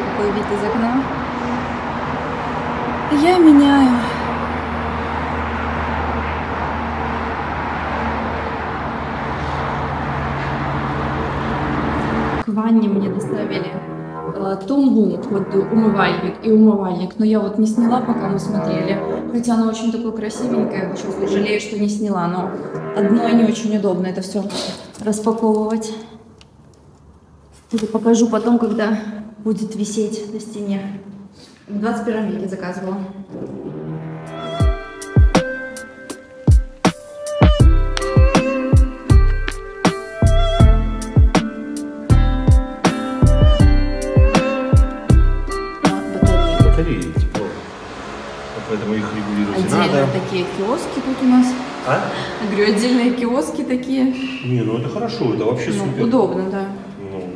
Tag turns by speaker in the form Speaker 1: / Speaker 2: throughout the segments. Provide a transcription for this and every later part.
Speaker 1: Смотрите, какой вид из окна. Я меняю. К ванне мне доставили э, тумбу, вот умывальник и умывальник, но я вот не сняла, пока мы смотрели. Хотя она очень такое красивенькое, сейчас жалею, что не сняла, но одно не очень удобно это все распаковывать. Это покажу потом, когда будет висеть на стене. В 21 веке заказывала. Батареи.
Speaker 2: Тепло. Поэтому их регулировать
Speaker 1: Отдельно
Speaker 2: надо.
Speaker 1: такие киоски тут у нас.
Speaker 2: А?
Speaker 1: Говорю, отдельные киоски такие.
Speaker 2: Не, ну это хорошо, это вообще
Speaker 1: Ну,
Speaker 2: супер.
Speaker 1: удобно, да.
Speaker 2: Ну,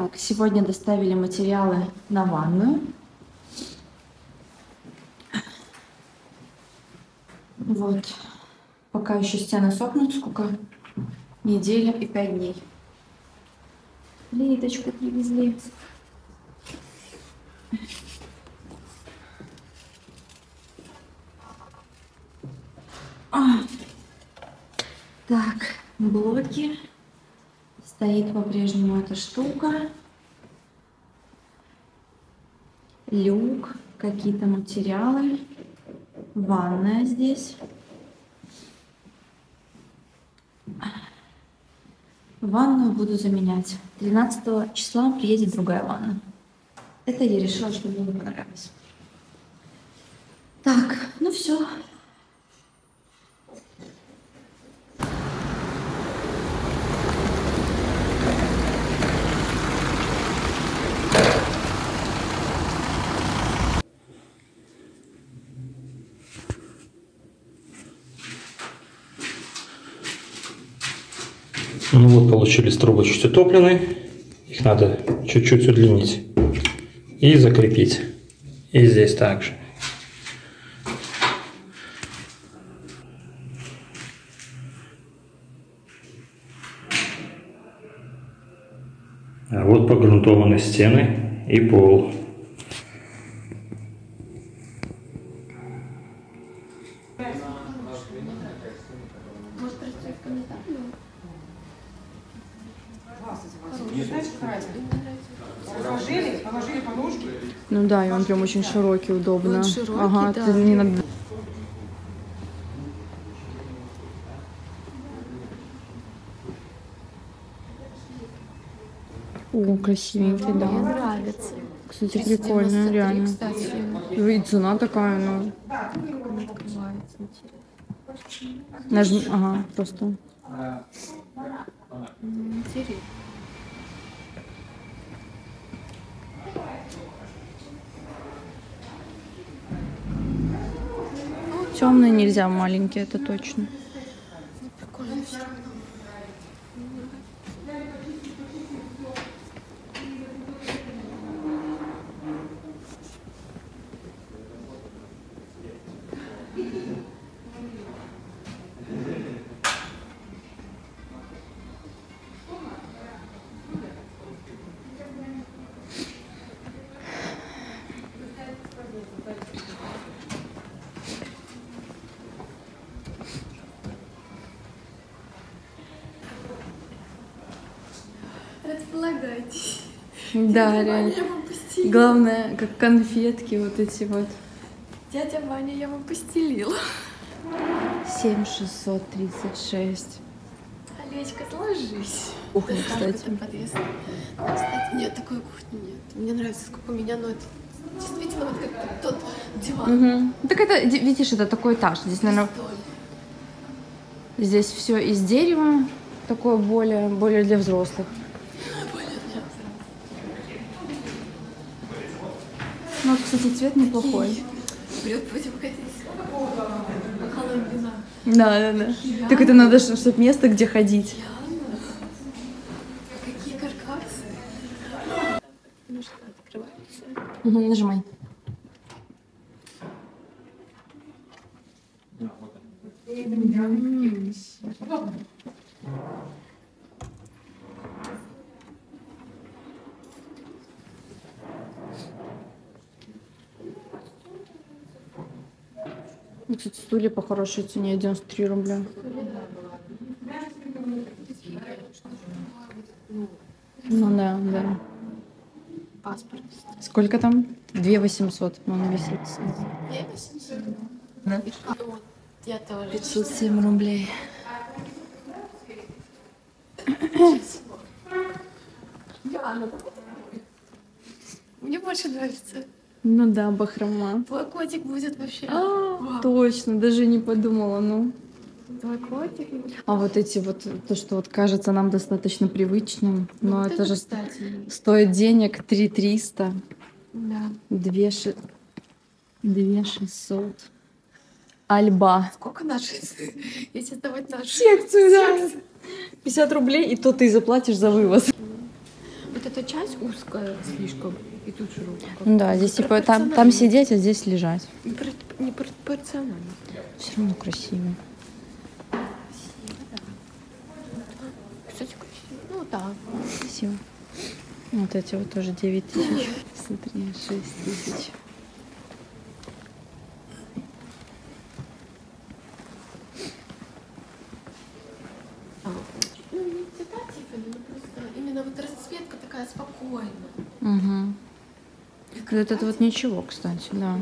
Speaker 1: Так, сегодня доставили материалы на ванную. Вот. Пока еще стены сохнут, сколько? Неделя и пять дней. Плиточку привезли. А. Так, блоки. Стоит по-прежнему эта штука. Люк, какие-то материалы. Ванная здесь. Ванную буду заменять. 13 числа приедет другая ванна. Это я решила, что мне не понравилось. Так, ну все.
Speaker 2: Ну вот получились трубы чуть утоплены. Их надо чуть-чуть удлинить и закрепить. И здесь также. А вот погрунтованы стены и пол.
Speaker 3: Положили, положили подушки.
Speaker 1: Ну да, и он прям очень широкий, удобно.
Speaker 4: Он широкий,
Speaker 1: ага,
Speaker 4: да.
Speaker 1: не надо... О, красивенький,
Speaker 4: Мне
Speaker 1: да.
Speaker 4: нравится.
Speaker 1: Кстати, прикольно,
Speaker 4: 93,
Speaker 1: реально.
Speaker 4: Кстати,
Speaker 1: И цена такая, ну.
Speaker 4: как она открывается, интересно.
Speaker 1: Нажми, ага, просто.
Speaker 4: Интересно.
Speaker 1: Темный нельзя, маленький, это точно.
Speaker 4: Располагайтесь.
Speaker 1: Да, реально. Главное, как конфетки вот эти вот.
Speaker 4: Дядя Ваня, я вам постелила.
Speaker 1: 7636.
Speaker 4: Олечка, сложись.
Speaker 1: Кухня, кстати.
Speaker 4: Подъезд. Кстати, нет, такой кухни нет. Мне нравится, сколько у меня, но это действительно вот как тот диван.
Speaker 1: Мгм. Так это, ди- видишь, это такой этаж. Здесь, наверное, здесь все из дерева. Такое более, более для взрослых. Ну, вот, кстати, цвет неплохой.
Speaker 4: Вперед будем ходить.
Speaker 1: Да, да, да. Так это надо, чтобы место, где ходить.
Speaker 4: Какие каркасы. Открывается.
Speaker 1: Мгм, нажимай. Ну, Кстати, стулья по хорошей цене 93 рубля. Ну да, да.
Speaker 4: Паспорт.
Speaker 1: Сколько там? 2 800. Вон висит.
Speaker 4: Я 800.
Speaker 1: Да?
Speaker 4: Я тоже.
Speaker 1: 507 рублей.
Speaker 4: Диана, Мне больше нравится.
Speaker 1: Ну да, бахрома.
Speaker 4: Твой котик будет вообще.
Speaker 1: А, точно, даже не подумала, ну.
Speaker 4: Твой котик.
Speaker 1: А вот эти вот, то, что вот кажется нам достаточно привычным, но
Speaker 4: Вот
Speaker 1: это же
Speaker 4: кстати.
Speaker 1: стоит денег 3 300,
Speaker 4: Да.
Speaker 1: 2 ши... 2 600. Альба.
Speaker 4: Сколько наши? Если давать наши.
Speaker 1: Секцию, да. 50 рублей, и то ты заплатишь за вывоз.
Speaker 4: Вот эта часть узкая слишком, и тут широкая.
Speaker 1: Ну да, здесь типа там, там сидеть, а здесь лежать.
Speaker 4: Непропорционально.
Speaker 1: Все равно красиво.
Speaker 4: Кстати, красиво. Ну да.
Speaker 1: Красиво. Вот эти вот тоже 9 тысяч. Смотри, 6 тысяч.
Speaker 4: Ну, не цвета Тиффани, но просто именно вот расцветка такая спокойная.
Speaker 1: Угу. Вот это вот ничего, кстати, да.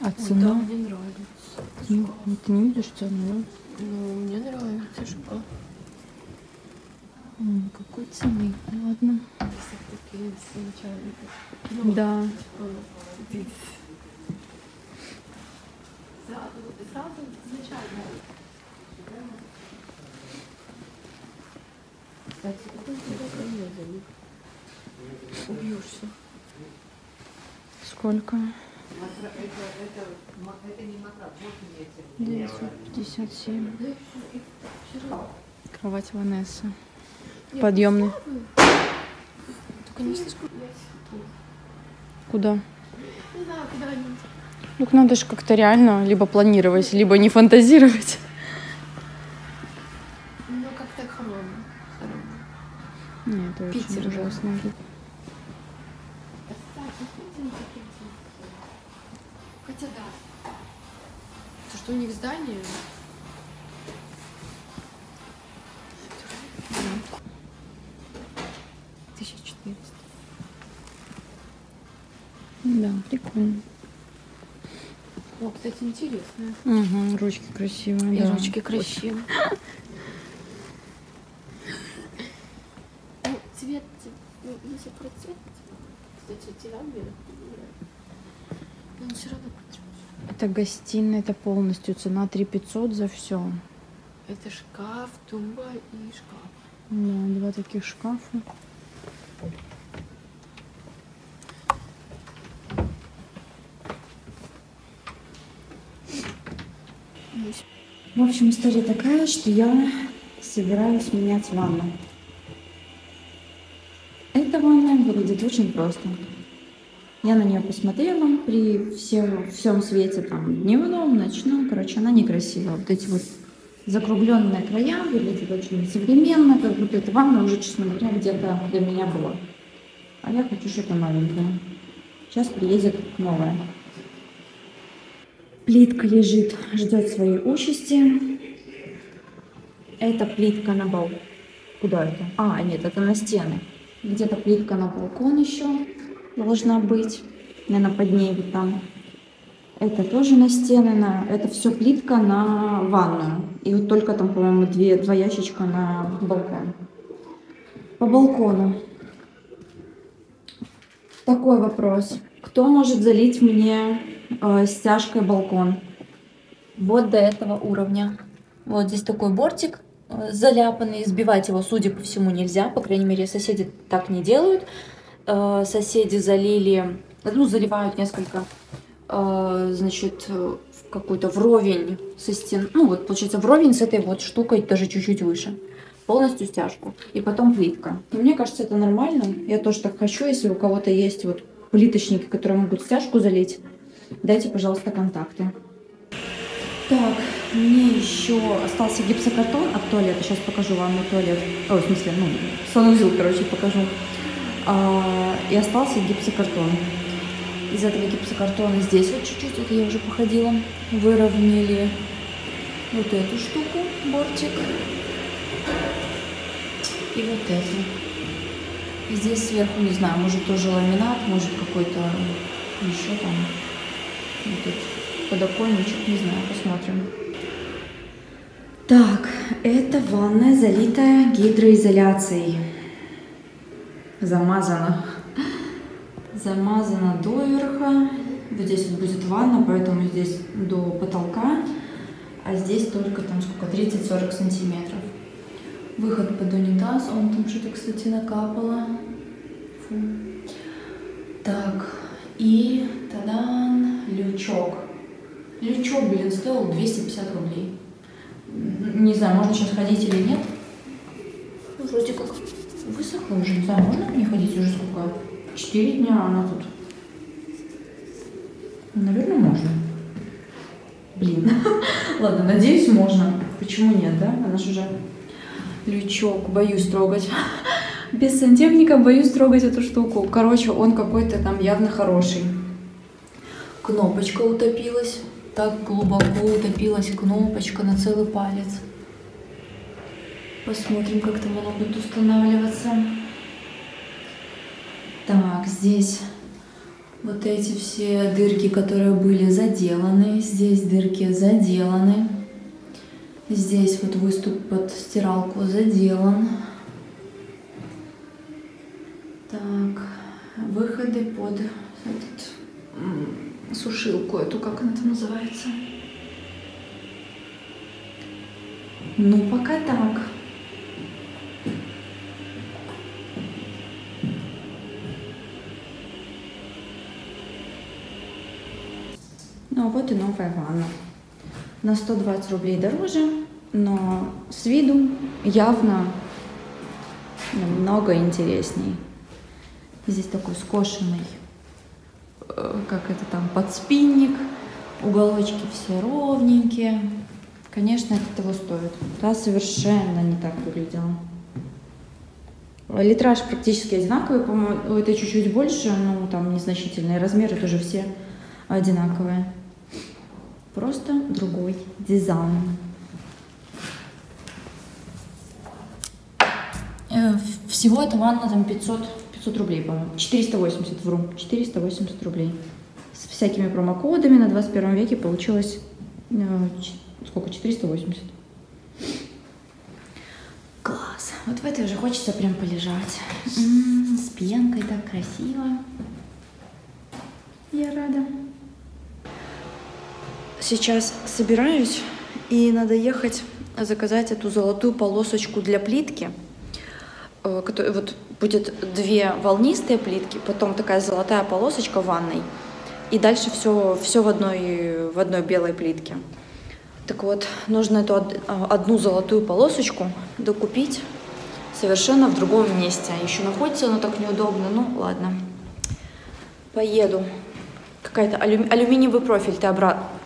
Speaker 1: А
Speaker 4: Да,
Speaker 1: цена?
Speaker 4: мне нравится.
Speaker 1: Ну, Ты не видишь цену,
Speaker 4: Ну, мне нравится шоколад.
Speaker 1: да? Какой цены? Ладно.
Speaker 4: Такие сначала.
Speaker 1: Да.
Speaker 4: Сразу изначально. Кстати. Убьешься.
Speaker 1: Сколько? 957. Кровать Ванесса. Подъемный.
Speaker 4: Только не слишком.
Speaker 1: Куда?
Speaker 4: Не знаю, куда-нибудь.
Speaker 1: Ну, надо же как-то реально либо планировать, либо не фантазировать. Это очень
Speaker 4: Питер, да.
Speaker 1: ужасно.
Speaker 4: Хотя да. То, что у них здание. Тысяча четыреста.
Speaker 1: Да, прикольно.
Speaker 4: О, кстати, интересно.
Speaker 1: Угу, ручки красивые,
Speaker 4: И
Speaker 1: да.
Speaker 4: ручки красивые. Ну, цвет, ну, если про цвет, кстати, тебя мне но он все равно потрясающий.
Speaker 1: Это гостиная, это полностью цена 3500 за все.
Speaker 4: Это шкаф, тумба и шкаф.
Speaker 1: Да, два таких шкафа. В общем, история такая, что я собираюсь менять ванну. Эта ванна выглядит очень просто. Я на нее посмотрела при всем, всем свете, там, дневном, ночном. Короче, она некрасивая. Вот эти вот закругленные края выглядит очень современно, как будто эта ванна уже, честно говоря, где-то для меня была. А я хочу что-то новенькое. Сейчас приедет новая. Плитка лежит, ждет своей участи. Это плитка на балкон. Куда это? А, нет, это на стены. Где-то плитка на балкон еще. Должна быть. Наверное, под ней вот там. Это тоже на стены, на... это все плитка на ванную. И вот только там, по-моему, две, два ящичка на балкон. По балкону. Такой вопрос. Кто может залить мне э, стяжкой балкон? Вот до этого уровня. Вот здесь такой бортик э, заляпанный. Сбивать его, судя по всему, нельзя. По крайней мере, соседи так не делают. Э, соседи залили, ну, заливают несколько, э, значит, в какой-то вровень со стен. Ну, вот, получается, вровень с этой вот штукой, даже чуть-чуть выше полностью стяжку. И потом плитка. И мне кажется, это нормально. Я тоже так хочу. Если у кого-то есть вот плиточники, которые могут стяжку залить, дайте, пожалуйста, контакты. Так, мне еще остался гипсокартон от туалета. Сейчас покажу вам на туалет. О, в смысле, ну, санузел, короче, покажу. А, и остался гипсокартон. Из этого гипсокартона здесь вот чуть-чуть, это я уже походила, выровняли вот эту штуку, бортик. И вот это. И здесь сверху, не знаю, может тоже ламинат, может какой-то еще там вот этот подоконничек, не знаю, посмотрим. Так, это ванная, залитая гидроизоляцией. Замазана. Замазана доверха. Вот здесь вот будет ванна, поэтому здесь до потолка, а здесь только там сколько, 30-40 сантиметров. Выход под унитаз, он там что-то, кстати, накапало. Фу. Так, и тадан, лючок. Лючок, блин, стоил 250 рублей. Не знаю, можно сейчас ходить или нет. Ну, высохла уже, не знаю, можно мне ходить уже сколько? Четыре дня она тут. Наверное, можно. Блин. Ладно, надеюсь, можно. Почему нет, да? Она же уже лючок, боюсь трогать. Без сантехника боюсь трогать эту штуку. Короче, он какой-то там явно хороший. Кнопочка утопилась. Так глубоко утопилась кнопочка на целый палец. Посмотрим, как там оно будет устанавливаться. Так, здесь вот эти все дырки, которые были заделаны. Здесь дырки заделаны. Здесь вот выступ под стиралку заделан. Так, выходы под этот, сушилку эту, как она там называется. Ну, пока так. Ну, а вот и новая ванна на 120 рублей дороже, но с виду явно намного интересней. Здесь такой скошенный, э, как это там, подспинник, уголочки все ровненькие. Конечно, это того стоит. Та совершенно не так выглядела. Литраж практически одинаковый, по-моему, это чуть-чуть больше, но там незначительные размеры тоже все одинаковые. Просто другой дизайн. Э, всего эта ванна там 500, 500 рублей, по-моему. 480, вру. 480 рублей. С всякими промокодами на 21 веке получилось э, сколько? 480. Класс. Вот в этой уже хочется прям полежать. М -м, с пенкой так красиво. Я рада. Сейчас собираюсь, и надо ехать заказать эту золотую полосочку для плитки. Э, вот будет две волнистые плитки, потом такая золотая полосочка в ванной, и дальше все, все в, одной, в одной белой плитке. Так вот, нужно эту одну золотую полосочку докупить совершенно в другом месте. Еще находится оно так неудобно, ну ладно. Поеду какая-то алю, алюминиевый профиль,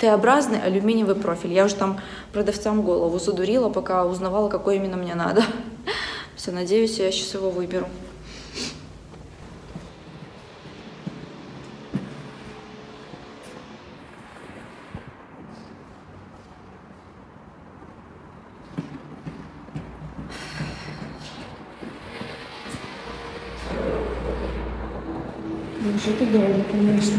Speaker 1: Т-образный алюминиевый профиль. Я уже там продавцам голову задурила, пока узнавала, какой именно мне надо. Все, надеюсь, я сейчас его выберу. Видишь, это долго, конечно.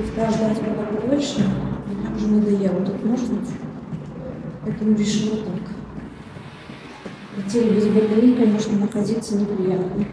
Speaker 1: Лифта ждать было больше, мне уже надоело тут мерзнуть. Поэтому решила так. В теле без батареи, конечно, находиться неприятно.